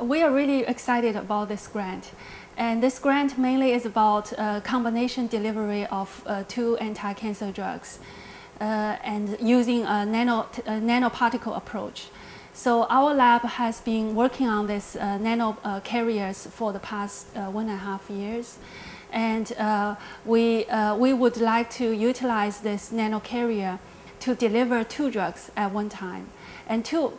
we are really excited about this grant. And this grant mainly is about uh, combination delivery of uh, two anti-cancer drugs uh, and using a, nano, a nanoparticle approach. So our lab has been working on this uh, nano uh, carriers for the past uh, one and a half years. And we, we would like to utilize this nano carrier to deliver two drugs at one time. And two,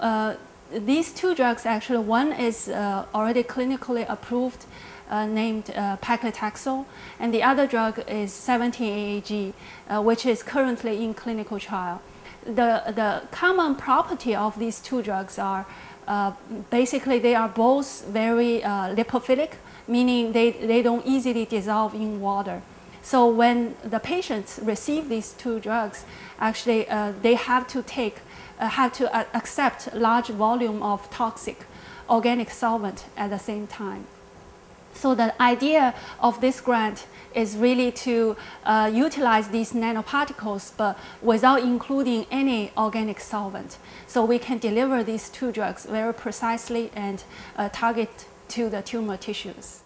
these two drugs actually, one is already clinically approved uh, named uh, paclitaxel, and the other drug is 17-AAG, uh, which is currently in clinical trial. The, the common property of these two drugs are uh, basically they are both very uh, lipophilic, meaning they, they don't easily dissolve in water. So when the patients receive these two drugs, actually uh, they have to take, have to accept large volume of toxic organic solvent at the same time. So the idea of this grant is really to uh, utilize these nanoparticles but without including any organic solvent. So we can deliver these two drugs very precisely and uh, target to the tumor tissues.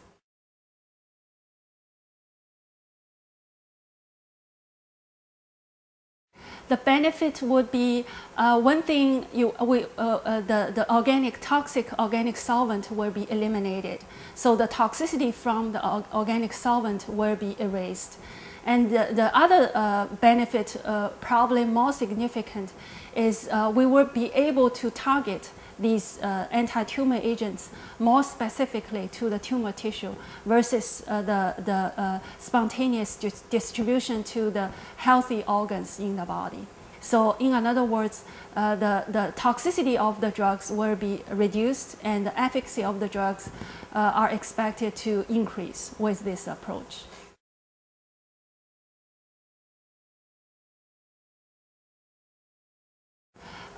The benefit would be uh, one thing you, we, uh, uh, the, the organic toxic organic solvent will be eliminated. So the toxicity from the organic solvent will be erased. And the, the other uh, benefit, uh, probably more significant, is uh, we will be able to target these uh, anti-tumor agents more specifically to the tumor tissue versus uh, the, the uh, spontaneous dis distribution to the healthy organs in the body. So in other words, uh, the, the toxicity of the drugs will be reduced and the efficacy of the drugs uh, are expected to increase with this approach.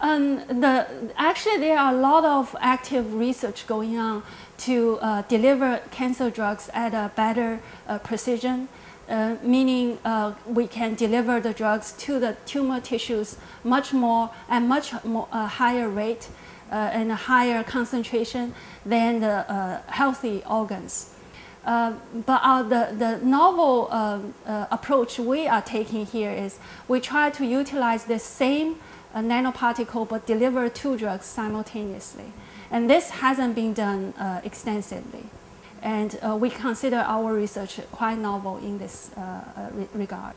Um, the, actually, there are a lot of active research going on to uh, deliver cancer drugs at a better uh, precision, uh, meaning uh, we can deliver the drugs to the tumor tissues much more at much more, uh, higher rate uh, and a higher concentration than the healthy organs. but the, the novel um, approach we are taking here is we try to utilize the same a nanoparticle but deliver two drugs simultaneously. And this hasn't been done uh, extensively. And uh, we consider our research quite novel in this uh, uh re regard.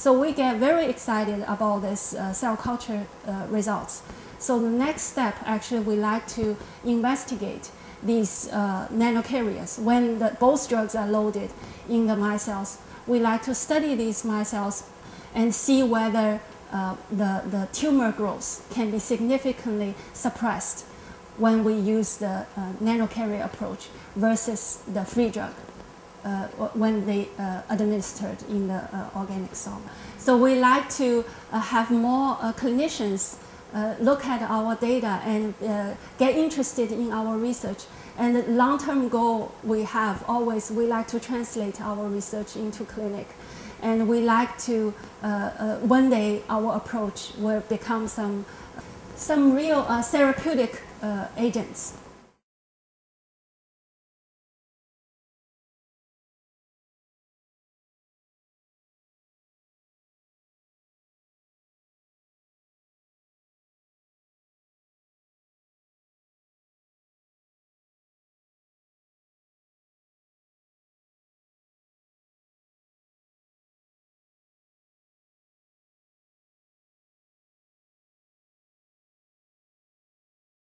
So we get very excited about this uh, cell culture uh, results. So the next step, actually, we like to investigate these uh, nanocarriers when the, both drugs are loaded in the micelles. We like to study these micelles and see whether uh, the, the tumor growth can be significantly suppressed when we use the uh, nanocarrier approach versus the free drug uh, when they uh, administered in the uh, organic solvent. So we like to uh, have more clinicians uh, look at our data and uh, get interested in our research. And the long-term goal we have always, we like to translate our research into clinic. And we like to, uh, uh one day our approach will become some, some real uh, therapeutic agents.